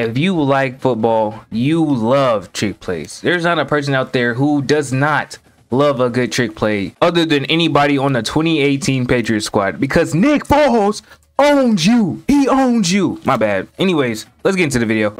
if you like football, you love trick plays. There's not a person out there who does not love a good trick play other than anybody on the 2018 Patriots squad because Nick Foles owns you. He owns you. My bad. Anyways, let's get into the video.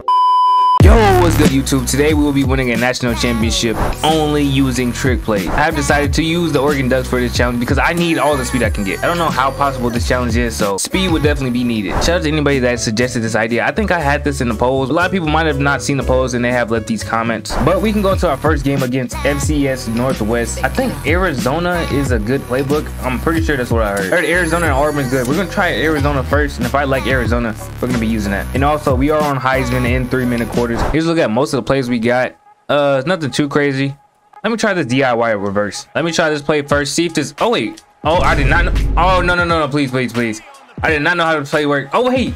Yo, what's good YouTube? Today we will be winning a national championship only using trick play. I have decided to use the Oregon Ducks for this challenge because I need all the speed I can get. I don't know how possible this challenge is, so speed would definitely be needed. Shout out to anybody that suggested this idea. I think I had this in the polls. A lot of people might have not seen the polls and they have left these comments. But we can go into our first game against FCS Northwest. I think Arizona is a good playbook. I'm pretty sure that's what I heard. I heard Arizona and Auburn is good. We're gonna try Arizona first, and if I like Arizona, we're gonna be using that. And also, we are on Heisman in three minute quarters. Here's look at most of the plays we got. Uh, nothing too crazy. Let me try this DIY reverse. Let me try this play first. See if this. Oh wait. Oh, I did not know. Oh no no no no! Please please please. I did not know how to play work. Oh wait.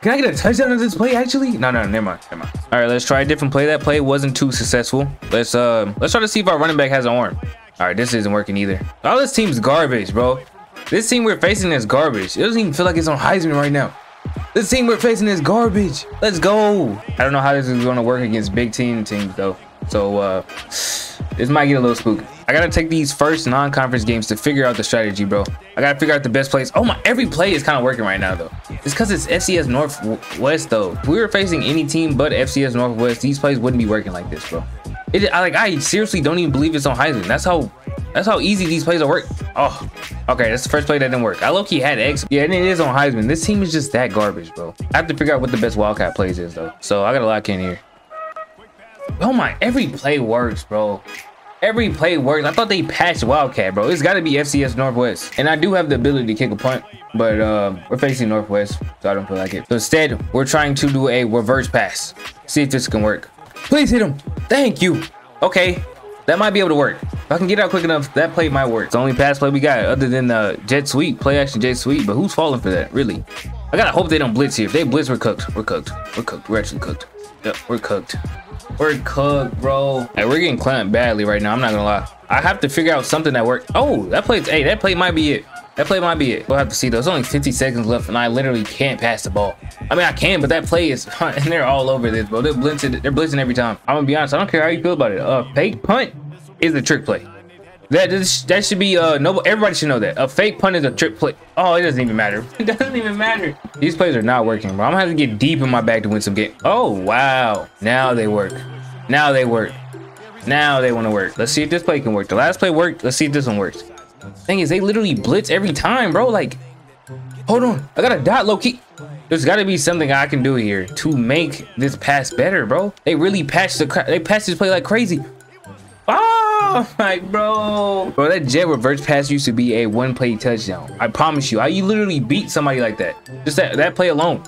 Can I get a touchdown on this play actually? No no never mind never mind. All right, let's try a different play. That play wasn't too successful. Let's uh let's try to see if our running back has an arm. All right, this isn't working either. All this team's garbage, bro. This team we're facing is garbage. It doesn't even feel like it's on Heisman right now. This team we're facing is garbage. Let's go. I don't know how this is going to work against big team teams though. So uh, this might get a little spooky. I gotta take these first non-conference games to figure out the strategy, bro. I gotta figure out the best plays. Oh my, every play is kind of working right now though. It's because it's FCS Northwest though. If we were facing any team but FCS Northwest, these plays wouldn't be working like this, bro. It, I, like I seriously don't even believe it's on Heisman. That's how that's how easy these plays are work. Oh, okay. That's the first play that didn't work. I low-key had X. Yeah, and it is on Heisman. This team is just that garbage, bro. I have to figure out what the best Wildcat plays is, though. So I got to lock in here. Oh my, every play works, bro. Every play works. I thought they patched Wildcat, bro. It's got to be FCS Northwest. And I do have the ability to kick a punt, but uh, we're facing Northwest, so I don't feel like it. So instead, we're trying to do a reverse pass. See if this can work. Please hit him. Thank you. Okay, that might be able to work. If I can get out quick enough, that play might work. It's the only pass play we got other than the jet sweep, play action jet sweep. But who's falling for that, really? I gotta hope they don't blitz here. If they blitz, we're cooked. We're cooked. We're cooked. We're actually cooked. Yep, we're cooked. We're cooked, bro. Hey, we're getting clamped badly right now. I'm not gonna lie. I have to figure out something that works. Oh, that play. Hey, that play might be it. That play might be it. We'll have to see. Though. There's only 50 seconds left, and I literally can't pass the ball. I mean, I can, but that play is, and they're all over this, bro. They're blitzing. They're blitzing every time. I'm gonna be honest. I don't care how you feel about it. Uh, fake punt is a trick play. That is, that should be uh no everybody should know that a fake punt is a trick play. Oh, it doesn't even matter. It doesn't even matter. These plays are not working, bro. I'm gonna have to get deep in my bag to win some game. Oh wow, now they work. Now they work. Now they want to work. Let's see if this play can work. The last play worked. Let's see if this one works. Thing is, they literally blitz every time, bro. Like, hold on, I got a dot low key. There's got to be something I can do here to make this pass better, bro. They really patched the they patched this play like crazy. My bro. Bro, that jet reverse pass used to be a one play touchdown. I promise you. I you literally beat somebody like that. Just that, that play alone.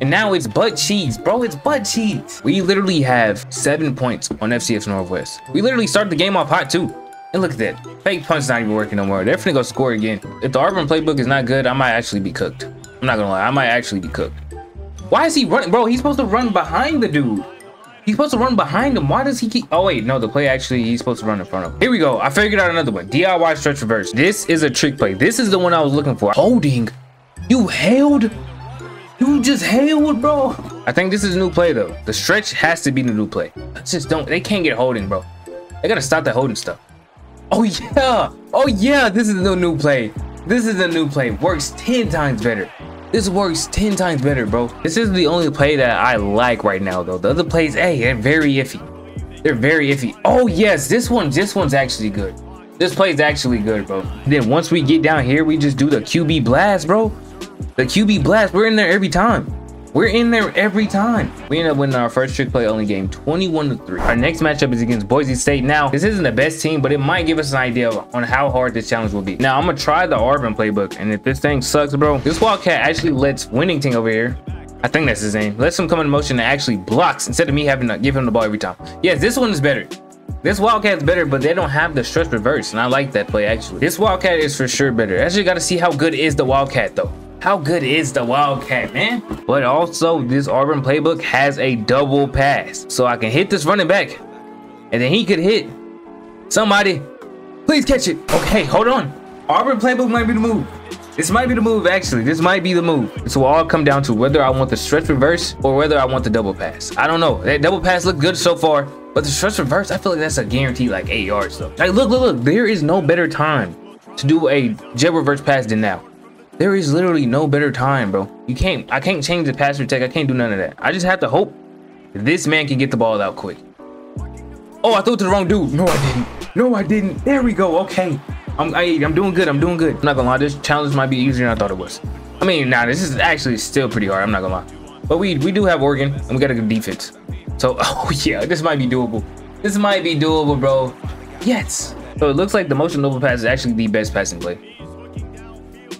And now it's butt cheeks, bro. It's butt cheeks. We literally have seven points on FCS Northwest. We literally started the game off hot too. And look at that. Fake punch not even working no more. They're finna go score again. If the Auburn playbook is not good, I might actually be cooked. I'm not gonna lie. I might actually be cooked. Why is he running? Bro, he's supposed to run behind the dude. He's supposed to run behind him. Why does he keep... Oh, wait. No, the play actually, he's supposed to run in front of him. Here we go. I figured out another one. DIY stretch reverse. This is a trick play. This is the one I was looking for. Holding. You held? You just held, bro. I think this is a new play, though. The stretch has to be the new play. Just don't... They can't get holding, bro. They got to stop that holding stuff. Oh, yeah. Oh, yeah. This is the new play. This is a new play. Works 10 times better. This works 10 times better, bro. This is the only play that I like right now, though. The other plays, hey, they're very iffy. They're very iffy. Oh, yes, this one, this one's actually good. This play is actually good, bro. Then once we get down here, we just do the QB blast, bro. The QB blast, we're in there every time. We're in there every time. We end up winning our first trick play only game 21 to 3. Our next matchup is against Boise State. Now, this isn't the best team, but it might give us an idea on how hard this challenge will be. Now, I'm gonna try the Auburn playbook, and if this thing sucks, bro, this Wildcat actually lets Winning Winnington over here. I think that's his name. Lets him come in motion and actually blocks instead of me having to give him the ball every time. Yes, this one is better. This Wildcat's better, but they don't have the stretch reverse, and I like that play actually. This Wildcat is for sure better. Actually, got to see how good is the Wildcat though. How good is the Wildcat, man? But also, this Auburn playbook has a double pass. So I can hit this running back. And then he could hit somebody. Please catch it. Okay, hold on. Auburn playbook might be the move. This might be the move, actually. This might be the move. This will all come down to whether I want the stretch reverse or whether I want the double pass. I don't know. That double pass looked good so far, but the stretch reverse, I feel like that's a guarantee like eight yards though. Like, look, look, look. There is no better time to do a jet reverse pass than now. There is literally no better time, bro. You can't, I can't change the pass protect. I can't do none of that. I just have to hope this man can get the ball out quick. Oh, I threw it to the wrong dude. No, I didn't. No, I didn't. There we go. Okay. I'm, I, am i am doing good. I'm doing good. I'm not gonna lie. This challenge might be easier than I thought it was. I mean, nah, this is actually still pretty hard. I'm not gonna lie. But we we do have Oregon, and we got a good defense. So, oh yeah, this might be doable. This might be doable, bro. Yes. So it looks like the motion double pass is actually the best passing play.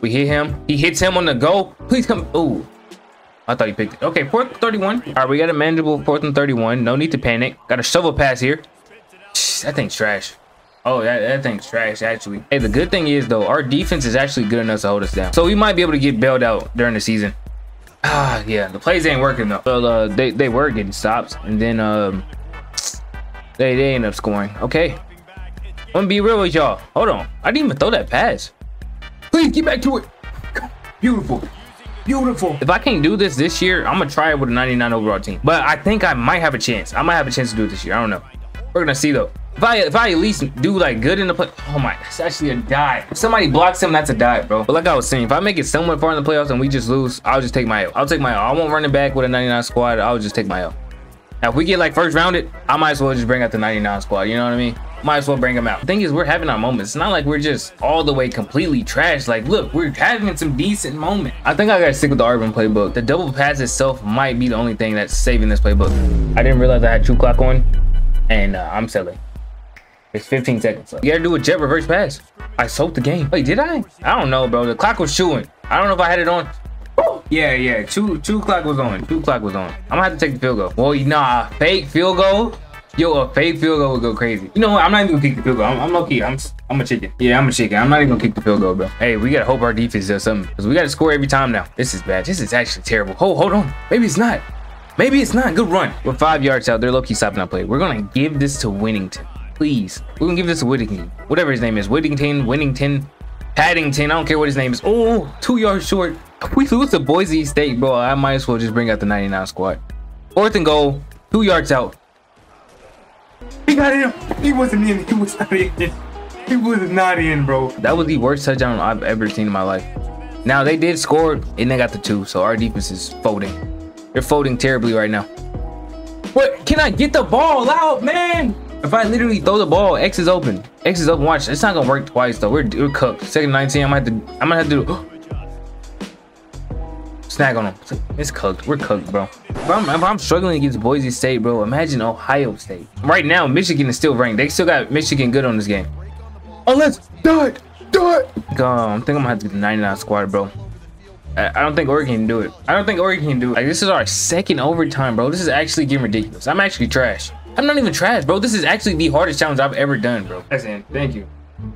We hit him. He hits him on the go. Please come. Ooh. I thought he picked it. Okay, fourth and 31. All right, we got a manageable fourth and 31. No need to panic. Got a shovel pass here. That thing's trash. Oh, that, that thing's trash, actually. Hey, the good thing is, though, our defense is actually good enough to hold us down. So we might be able to get bailed out during the season. Ah, yeah, the plays ain't working, though. Well, uh, they, they were getting stops, and then um, they, they end up scoring. Okay. I'm gonna be real with y'all. Hold on. I didn't even throw that pass. Please, get back to it. Beautiful. Beautiful. If I can't do this this year, I'm gonna try it with a 99 overall team. But I think I might have a chance. I might have a chance to do it this year. I don't know. We're gonna see though. If I if I at least do like good in the play, oh my, that's actually a die. If somebody blocks him, that's a die, bro. But like I was saying, if I make it somewhat far in the playoffs and we just lose, I'll just take my L. I'll take my L. I won't run it back with a 99 squad. I'll just take my L. Now if we get like first rounded, I might as well just bring out the 99 squad. You know what I mean? Might as well bring them out. The thing is, we're having our moments. It's not like we're just all the way completely trash. Like, look, we're having some decent moments. I think I gotta stick with the Auburn playbook. The double pass itself might be the only thing that's saving this playbook. I didn't realize I had true clock on, and uh, I'm selling. It's 15 seconds left. You gotta do a jet reverse pass. I soaked the game. Wait, did I? I don't know, bro. The clock was chewing. I don't know if I had it on. Oh, Yeah, yeah. Two two clock was on. Two clock was on. I'm gonna have to take the field goal. Well, nah, fake field goal. Yo, a fake field goal would go crazy. You know what? I'm not even gonna kick the field goal. I'm, I'm low key. I'm I'm a chicken. Yeah, I'm a chicken. I'm not even gonna kick the field goal, bro. Hey, we gotta hope our defense does something because we gotta score every time now. This is bad. This is actually terrible. Hold, hold on. Maybe it's not. Maybe it's not. Good run. We're five yards out. They're low key stopping our play. We're gonna give this to Winnington. Please. We're gonna give this to Whittington. Whatever his name is. Whittington, Winnington, Paddington. I don't care what his name is. Oh, two yards short. We lose to Boise State, bro. I might as well just bring out the 99 squad. Fourth and goal. Two yards out. He got in. He wasn't in. He was not in. He was not in, bro. That was the worst touchdown I've ever seen in my life. Now they did score and they got the two, so our defense is folding. They're folding terribly right now. What? Can I get the ball out, man? If I literally throw the ball, X is open. X is open. Watch, it's not gonna work twice though. We're, we're cooked. Second 19. I'm gonna have to. I'm gonna have to do. Snag on him. It's cooked. We're cooked, bro. If I'm, if I'm, struggling against Boise State, bro, imagine Ohio State. Right now, Michigan is still ranked. They still got Michigan good on this game. Oh, let's do it. Do it. God, I think I'm gonna have to get the 99 squad, bro. I, I don't think Oregon can do it. I don't think Oregon can do it. Like, this is our second overtime, bro. This is actually getting ridiculous. I'm actually trash. I'm not even trash, bro. This is actually the hardest challenge I've ever done, bro. That's it. Thank you.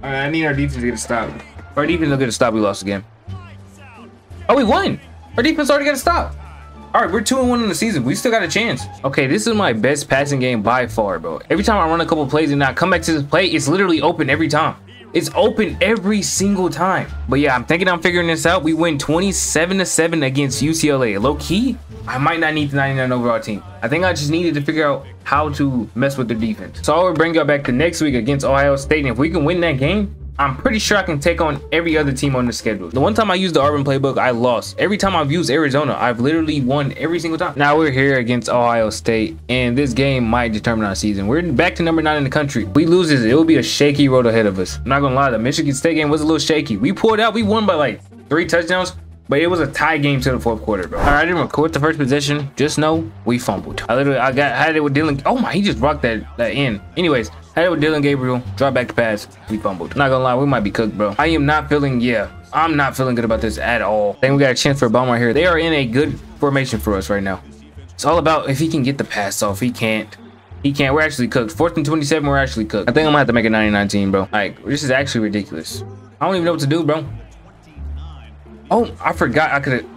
All right, I need our defense to get a stop. Our defense will get a stop. We lost again. Oh, we won. Our defense already got a stop. All right, we're two and one in the season. We still got a chance. Okay, this is my best passing game by far, bro. Every time I run a couple plays and I come back to this play, it's literally open every time. It's open every single time. But yeah, I'm thinking I'm figuring this out. We win 27 to 7 against UCLA. Low key, I might not need the 99 overall team. I think I just needed to figure out how to mess with the defense. So I will bring y'all back to next week against Ohio State. And if we can win that game, I'm pretty sure I can take on every other team on the schedule. The one time I used the Auburn playbook, I lost. Every time I've used Arizona, I've literally won every single time. Now we're here against Ohio State, and this game might determine our season. We're back to number nine in the country. If we lose this, it will be a shaky road ahead of us. I'm not gonna lie, the Michigan State game was a little shaky. We pulled out, we won by like three touchdowns, but it was a tie game to the fourth quarter, bro. All right, I didn't record the first possession. Just know we fumbled. I literally, I got had it with Dillon. Oh my, he just rocked that that in. Anyways, it with Dillon Gabriel. Drop back the pass. We fumbled. Not gonna lie, we might be cooked, bro. I am not feeling. Yeah, I'm not feeling good about this at all. I think we got a chance for a bomb right here. They are in a good formation for us right now. It's all about if he can get the pass off. He can't. He can't. We're actually cooked. Fourth and 27, we're actually cooked. I think I'm gonna have to make a 99 team, bro. Like, this is actually ridiculous. I don't even know what to do, bro. Oh, I forgot I could have.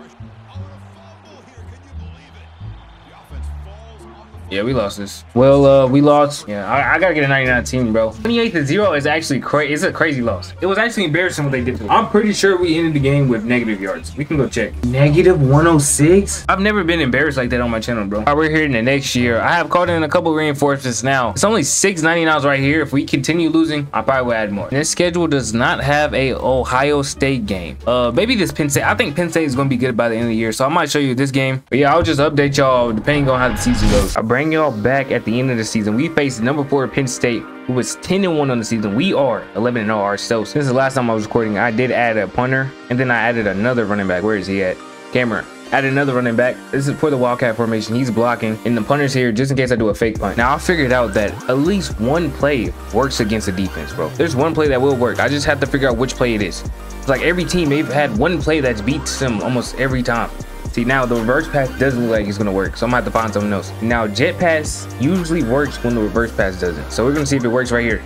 Yeah, we lost this. Well, uh, we lost. Yeah, I, I gotta get a 99 team, bro. 28 to 0 is actually crazy. It's a crazy loss. It was actually embarrassing what they did to us. I'm pretty sure we ended the game with negative yards. We can go check. Negative 106? I've never been embarrassed like that on my channel, bro. All right, we're here in the next year. I have called in a couple reinforcements now. It's only 699s right here. If we continue losing, I probably will add more. This schedule does not have a Ohio State game. Uh, maybe this Penn State. I think Penn State is to be good by the end of the year. So I might show you this game. But yeah, I'll just update y'all depending on how the season goes. I bring y'all back at the end of the season. We faced number four Penn State, who was 10 and 1 on the season. We are 11 and 0 ourselves. This is the last time I was recording. I did add a punter, and then I added another running back. Where is he at? Camera. Add another running back. This is for the Wildcat formation. He's blocking, and the punter's here just in case I do a fake punt. Now I figured out that at least one play works against the defense, bro. There's one play that will work. I just have to figure out which play it is. It's like every team they've had one play that's beats them almost every time. See, now the reverse pass doesn't look like it's gonna work, so I'm gonna have to find something else. Now, jet pass usually works when the reverse pass doesn't. So we're gonna see if it works right here.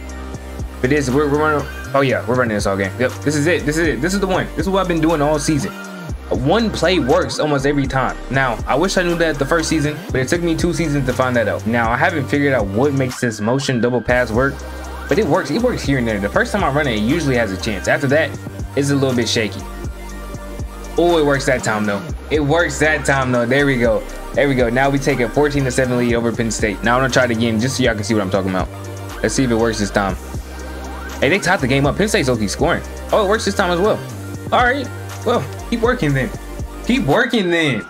If it is, we're, we're running, oh yeah, we're running this all game. Yep, this is it, this is it. This is the one. This is what I've been doing all season. One play works almost every time. Now, I wish I knew that the first season, but it took me two seasons to find that out. Now, I haven't figured out what makes this motion double pass work, but it works. It works here and there. The first time I run it, it usually has a chance. After that, it's a little bit shaky. Oh, it works that time though. It works that time though. There we go. There we go. Now we take a 14 to 7 lead over Penn State. Now I'm gonna try it again just so y'all can see what I'm talking about. Let's see if it works this time. Hey, they tied the game up. Penn State's okay scoring. Oh, it works this time as well. All right. Well, keep working then. Keep working then.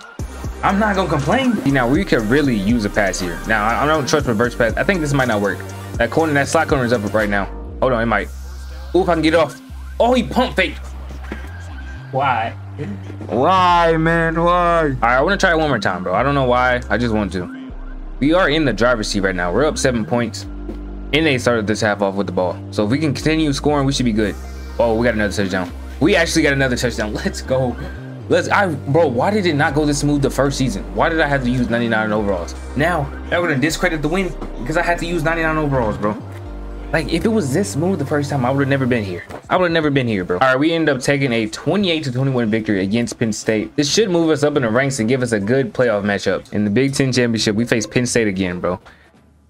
I'm not gonna complain. Now we could really use a pass here. Now I, don't trust my reverse pass. I think this might not work. That corner, that slot corner is up right now. Hold on, it might. Ooh, if I can get off. Oh, he pump faked. Why? Why, man? Why? All right, I want to try it one more time, bro. I don't know why. I just want to. We are in the driver's seat right now. We're up seven points. And they started this half off with the ball. So if we can continue scoring, we should be good. Oh, we got another touchdown. We actually got another touchdown. Let's go. Let's, I, bro, why did it not go this smooth the first season? Why did I have to use 99 overalls? Now, they're going to discredit the win because I had to use 99 overalls, bro. Like, if it was this smooth the first time, I would have never been here. I would have never been here, bro. All right, we end up taking a 28 to 21 victory against Penn State. This should move us up in the ranks and give us a good playoff matchup. In the Big Ten Championship, we face Penn State again, bro.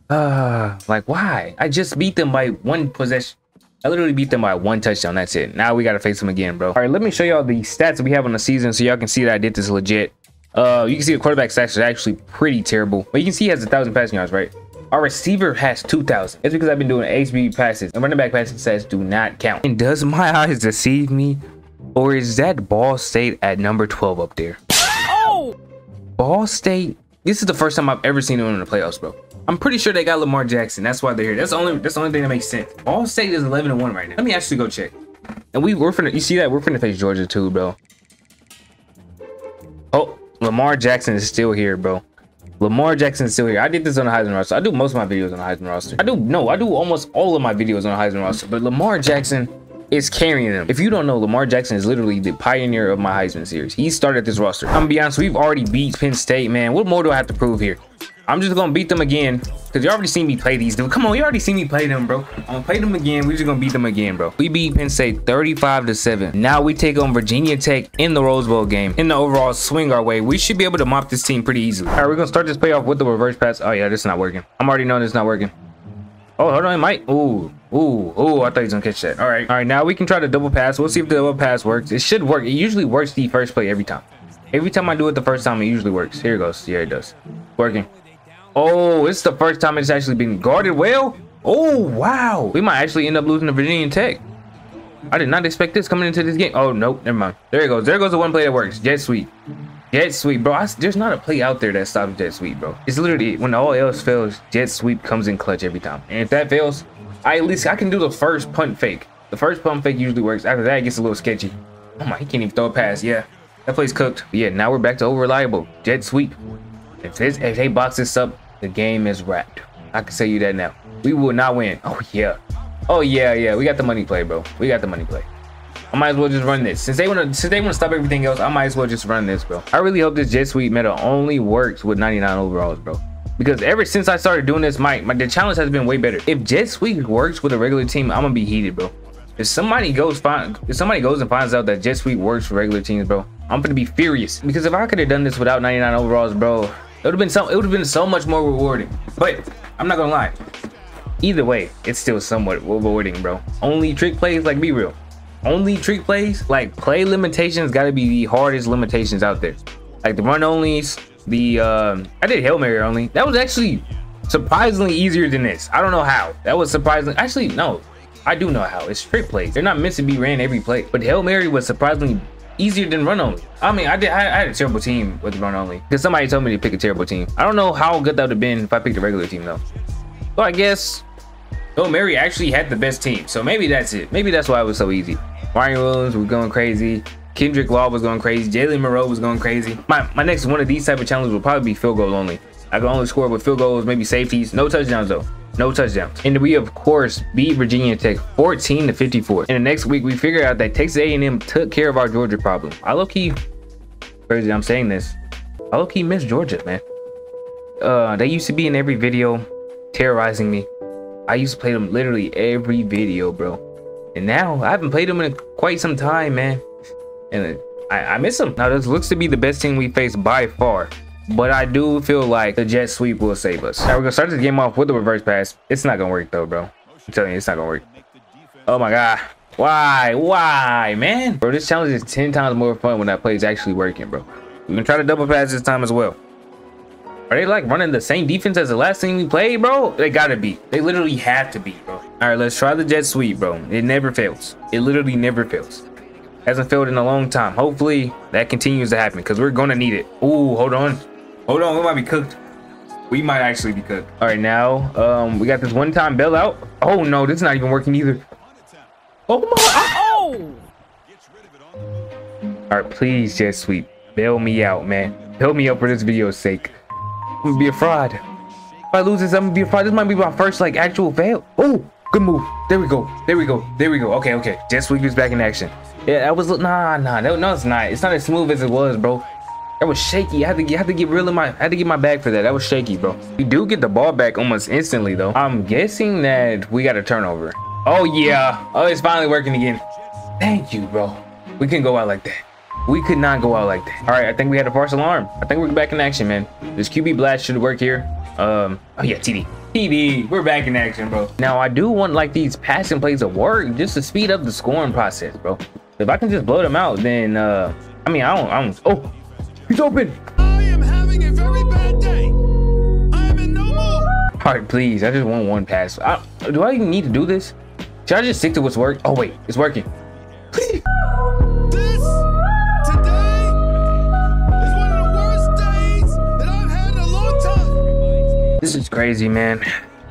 Uh, like, why? I just beat them by one possession. I literally beat them by one touchdown. That's it. Now we got to face them again, bro. All right, let me show y'all the stats we have on the season so y'all can see that I did this legit. Uh, you can see the quarterback stats are actually pretty terrible. But you can see he has a thousand passing yards, right? Our receiver has 2,000. It's because I've been doing HB passes. And running back passing stats do not count. And does my eyes deceive me? Or is that Ball State at number 12 up there? Oh! Ball State? This is the first time I've ever seen them in the playoffs, bro. I'm pretty sure they got Lamar Jackson. That's why they're here. That's the only that's the only thing that makes sense. Ball State is 11 and 1 right now. Let me actually go check. And we we're finna you see that we're finna face Georgia too, bro. Oh, Lamar Jackson is still here, bro. Lamar Jackson still here. I did this on the Heisman roster. I do most of my videos on the Heisman roster. I do no, I do almost all of my videos on the Heisman roster. But Lamar Jackson is carrying them. If you don't know, Lamar Jackson is literally the pioneer of my Heisman series. He started this roster. I'm gonna be honest, we've already beat Penn State, man. What more do I have to prove here? I'm just gonna beat them again because you already seen me play these dude. Come on, you already seen me play them, bro. I'm gonna play them again. We're just gonna beat them again, bro. We beat Penn State 35 to 7. Now we take on Virginia Tech in the Rose Bowl game. In the overall swing our way, we should be able to mop this team pretty easily. All right, we're gonna start this playoff with the reverse pass. Oh yeah, this is not working. I'm already knowing it's not working. Oh, hold on, it might. Ooh, ooh, ooh, I thought he was gonna catch that. All right, all right, now we can try the double pass. We'll see if the double pass works. It should work. It usually works the first play every time. Every time I do it the first time, it usually works. Here it goes. Yeah, it does. Working. Oh, it's the first time it's actually been guarded well. Oh, wow. We might actually end up losing to Virginia Tech. I did not expect this coming into this game. Oh, nope. Never mind. There it goes. There goes the one play that works. Jet sweep. Jet sweep, bro. I, there's not a play out there that stops jet sweep, bro. It's literally when all else fails, jet sweep comes in clutch every time. And if that fails, I at least I can do the first punt fake. The first punt fake usually works. After that, it gets a little sketchy. Oh my, he can't even throw a pass. Yeah, that play's cooked. But yeah, now we're back to over reliable. Jet sweep. If, if they box this up, the game is wrapped. I can tell you that now. We will not win. Oh, yeah. Oh, yeah, yeah. We got the money play, bro. We got the money play. I might as well just run this. Since they want to since they want to stop everything else, I might as well just run this, bro. I really hope this Jet Sweep meta only works with 99 overalls, bro. Because ever since I started doing this, my, my the challenge has been way better. If Jet Sweep works with a regular team, I'm gonna be heated, bro. If somebody goes find if somebody goes and finds out that Jet Sweep works for regular teams, bro, I'm gonna be furious. Because if I could have done this without 99 overalls, bro, It would have been so it would have been so much more rewarding. But I'm not gonna lie. Either way, it's still somewhat rewarding, bro. Only trick plays, like be real. Only trick plays, like play limitations gotta be the hardest limitations out there. Like the run onlys, the um I did Hail Mary only. That was actually surprisingly easier than this. I don't know how. That was surprisingly actually no. I do know how. It's trick plays. They're not meant to be ran every play. But Hail Mary was surprisingly easier than run only. I mean, I did. I, I, had a terrible team with run only because somebody told me to pick a terrible team. I don't know how good that would have been if I picked a regular team though. So I guess Oh, Mary actually had the best team. So maybe that's it. Maybe that's why it was so easy. Mario Williams was going crazy. Kendrick Law was going crazy. Jalen Monroe was going crazy. My my next one of these type of challenges will probably be field goal only. I can only score with field goals, maybe safeties, no touchdowns though no touchdowns. And we of course beat Virginia Tech 14 to 54. And the next week we figured out that Texas A&M took care of our Georgia problem. I low key, crazy I'm saying this, I low key miss Georgia, man. Uh, they used to be in every video terrorizing me. I used to play them literally every video, bro. And now I haven't played them in quite some time, man. And I, I miss them. Now this looks to be the best team we faced by far. But I do feel like the jet sweep will save us. All right, we're gonna start this game off with the reverse pass. It's not gonna work though, bro. I'm telling you, it's not gonna work. Oh my god. Why? Why, man? Bro, this challenge is 10 times more fun when that play is actually working, bro. We're gonna try to double pass this time as well. Are they like running the same defense as the last thing we played, bro? They gotta be. They literally have to be, bro. All right, let's try the jet sweep, bro. It never fails. It literally never fails. Hasn't failed in a long time. Hopefully that continues to happen because we're gonna need it. Ooh, hold on. Hold on, we might be cooked. We might actually be cooked. All right, now um, we got this one-time bailout. Oh no, this is not even working either. Oh my! Oh! All right, please jet sweep. Bail me out, man. Bail me out for this video's sake. I'm gonna be a fraud. If I lose this, I'm gonna be a fraud. This might be my first like actual fail. Oh, good move. There we go. There we go. There we go. Okay, okay. Jet sweep is back in action. Yeah, that was nah, nah. No, no, it's not. It's not as smooth as it was, bro. That was shaky. I had to, I had to get real in my, I had to get my bag for that. That was shaky, bro. We do get the ball back almost instantly, though. I'm guessing that we got a turnover. Oh, yeah. Oh, it's finally working again. Thank you, bro. We can go out like that. We could not go out like that. All right, I think we had a false alarm. I think we're back in action, man. This QB blast should work here. Um, oh yeah, TD. TD, we're back in action, bro. Now, I do want like these passing plays to work just to speed up the scoring process, bro. If I can just blow them out, then, uh, I mean, I don't, I don't, oh, He's open. I am having a very bad day. I am in no mood. All right, please. I just want one pass. I, do I even need to do this? Should I just stick to what's working? Oh wait, it's working. This today is one of the worst days that I've had in a long time. This is crazy, man.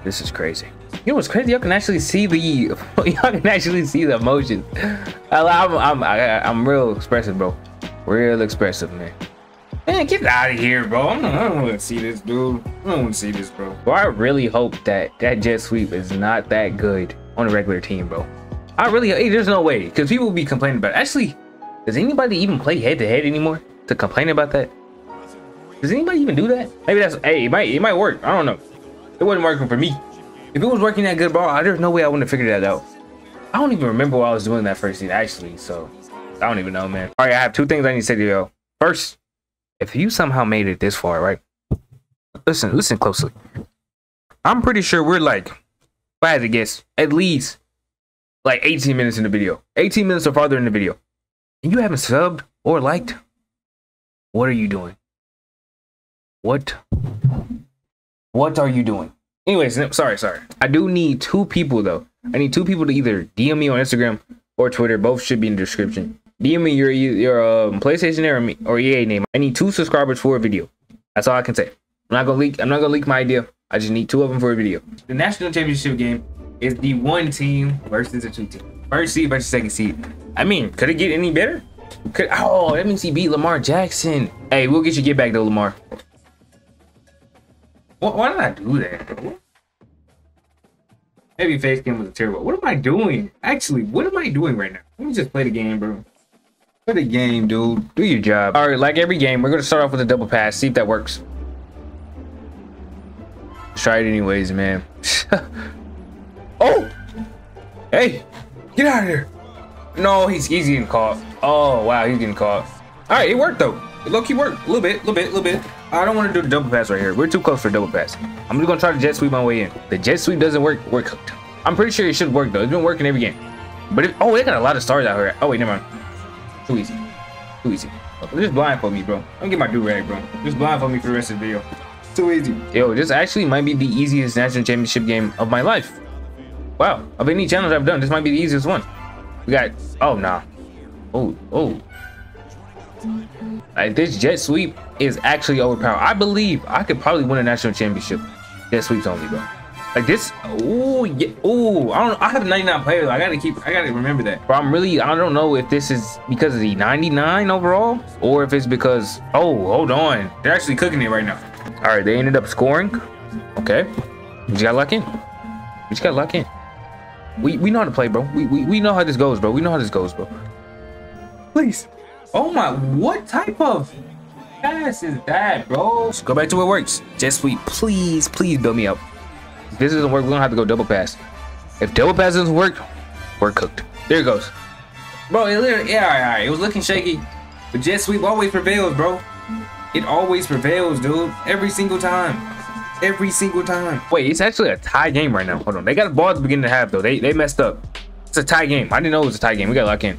This is crazy. You know what's crazy? Y'all can actually see the y'all can actually see the emotions. I, I'm I'm I, I'm real expressive, bro. Real expressive, man. Man, get out of here, bro. I don't want to see this, dude. I don't want to see this, bro. Bro, I really hope that that jet sweep is not that good on a regular team, bro. I really, hey, there's no way, because people will be complaining about it. Actually, does anybody even play head to head anymore to complain about that? Does anybody even do that? Maybe that's, hey, it might, it might work. I don't know. It wasn't working for me. If it was working that good, bro, there's no way I wouldn't have figured that out. I don't even remember what I was doing that first season, actually, so I don't even know, man. All right, I have two things I need to say to you. First, if you somehow made it this far, right? Listen, listen closely. I'm pretty sure we're like, if I had to guess, at least like 18 minutes in the video. 18 minutes or farther in the video. And you haven't subbed or liked? What are you doing? What? What are you doing? Anyways, sorry, sorry. I do need two people though. I need two people to either DM me on Instagram or Twitter. Both should be in the description. DM me your your um, PlayStation or, or EA name. I need two subscribers for a video. That's all I can say. I'm not gonna leak. I'm not gonna leak my idea. I just need two of them for a video. The national championship game is the one team versus the two team. First seed versus second seed. I mean, could it get any better? Could oh that means he beat Lamar Jackson. Hey, we'll get you get back though, Lamar. Why, why did I do that? Maybe face game was terrible. What am I doing? Actually, what am I doing right now? Let me just play the game, bro. Play the game, dude. Do your job. All right, like every game, we're gonna start off with a double pass. See if that works. Let's try it anyways, man. oh! Hey! Get out of here! No, he's, he's getting caught. Oh, wow, he's getting caught. All right, it worked, though. Low-key worked. A little bit, a little bit, a little bit. I don't want to do the double pass right here. We're too close for double pass. I'm just gonna try to jet sweep my way in. The jet sweep doesn't work. We're cooked. I'm pretty sure it should work though. It's been working every game. But oh, they got a lot of stars out here. Oh wait, never mind. Too easy. Too easy. Just blindfold me, bro. I'm gonna get my do rag, bro. Just blindfold me for the rest of the video. Too easy. Yo, this actually might be the easiest national championship game of my life. Wow, of any challenge I've done, this might be the easiest one. We got. Oh nah. Oh oh. Like this jet sweep is actually overpowered. I believe I could probably win a national championship. Jet sweeps only, bro. Like this, oh yeah, oh I don't. I have 99 players. I gotta keep. I gotta remember that. But I'm really. I don't know if this is because of the 99 overall, or if it's because. Oh, hold on. They're actually cooking it right now. All right, they ended up scoring. Okay, we just got luck in. We just got luck in. We we know how to play, bro. We we, we know how this goes, bro. We know how this goes, bro. Please. Oh my, what type of pass is that, bro? Let's go back to what works. Jet sweep, please, please build me up. If this doesn't work, we're gonna have to go double pass. If double pass doesn't work, we're cooked. There it goes. Bro, it literally, yeah, all right, all right. It was looking shaky. But jet sweep always prevails, bro. It always prevails, dude. Every single time. Every single time. Wait, it's actually a tie game right now. Hold on. They got a ball at the beginning of the half, though. They, they messed up. It's a tie game. I didn't know it was a tie game. We got to lock in.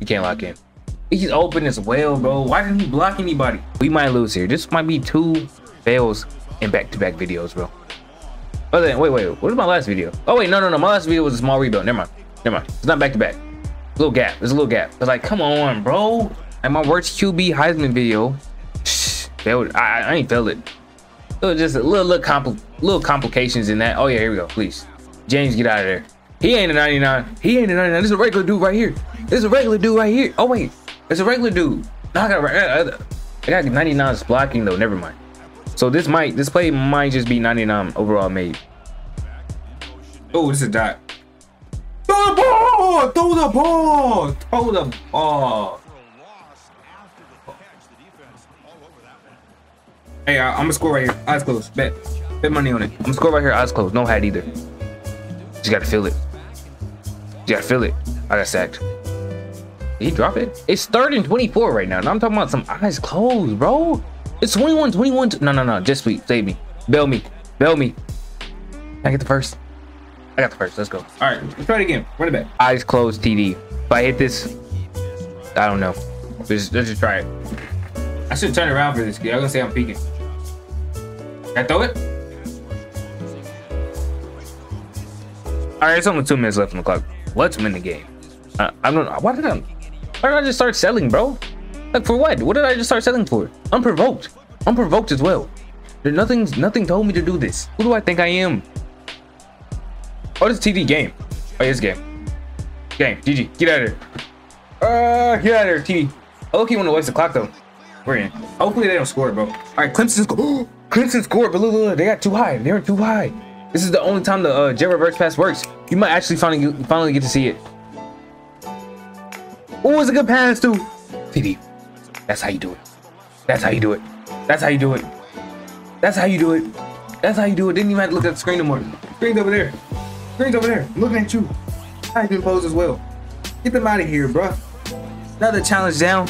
We can't lock in. He's open as well, bro. Why didn't he block anybody? We might lose here. This might be two fails in back-to-back -back videos, bro. Oh, then wait, wait. What was my last video? Oh wait, no, no, no. My last video was a small rebuild. Never mind. Never mind. It's not back-to-back. -back. Little gap. There's a little gap. It's like, come on, bro. And my worst QB Heisman video, failed. I, I ain't failed it. It was just a little, little, compl little complications in that. Oh yeah, here we go. Please, James, get out of there. He ain't a 99. He ain't a 99. This is a regular dude right here. This is a regular dude right here. Oh wait, it's a regular dude. No, I got uh, I got 99 blocking though. Never mind. So this might this play might just be 99 overall made. Oh, this is a dot. Throw the ball! Throw the ball! Throw the ball! Hey, I, am gonna score right here. Eyes closed. Bet. Bet money on it. I'm gonna score right here. Eyes closed. No hat either. Just gotta feel it. You gotta feel it. I got sacked. Did he drop it? It's third and 24 right now. Now I'm talking about some eyes closed, bro. It's 21, 21. No, no, no. Jet sweep. Save me. Bail me. Bail me. I get the first. I got the first. Let's go. All right. Let's try it again. Run it back. Eyes closed, TD. If I hit this, I don't know. Let's just, let's just try it. I should turn around for this kid. I'm gonna say I'm peeking. Can I throw it? All right, it's only two minutes left on the clock. Let's win the game. Uh, I don't know. Why did I? Why did I just start selling, bro? Like for what? What did I just start selling for? Unprovoked. Unprovoked as well. There's nothing. Nothing told me to do this. Who do I think I am? Oh, this TV game. Oh, yeah, game. Game. GG. Get out of here. Uh, get out of here, TV. I look, he want to waste the clock though. We're in. Hopefully they don't score, bro. All right, Clemson scored. Clemson scored, but look, look, they got too high. They're too high. This is the only time the uh, jet reverse pass works. You might actually finally finally get to see it. Oh, it's a good pass too. TD. That's how you do it. That's how you do it. That's how you do it. That's how you do it. That's how you do it. Didn't even have to look at the screen no more. Screen's over there. Screen's over there. I'm looking at you. I can pose as well. Get them out of here, bro. Another challenge down.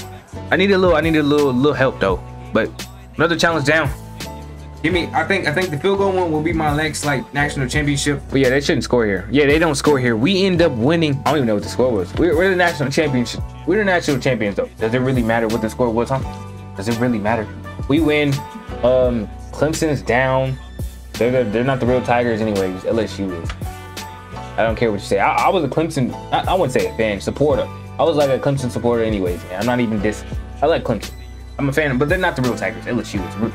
I need a little. I need a little little help though. But another challenge down. Give me. I think. I think the field goal one will be my next like national championship. But yeah, they shouldn't score here. Yeah, they don't score here. We end up winning. I don't even know what the score was. We're, we're the national championship. We're the national champions though. Does it really matter what the score was, huh? Does it really matter? We win. Um, Clemson's down. They're the, they're not the real Tigers anyways. LSU is. I don't care what you say. I, I was a Clemson. I, I wouldn't say a fan supporter. I was like a Clemson supporter anyways, man. I'm not even this. I like Clemson. I'm a fan, but they're not the real Tigers. LSU is.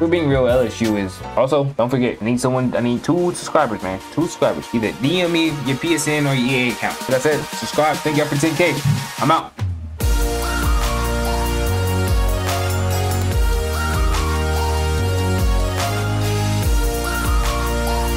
We're being real, LSU is. Also, don't forget, I need someone, I need two subscribers, man. Two subscribers. Either DM me your PSN or your EA account. That's it. Subscribe. Thank y'all for 10K. I'm out.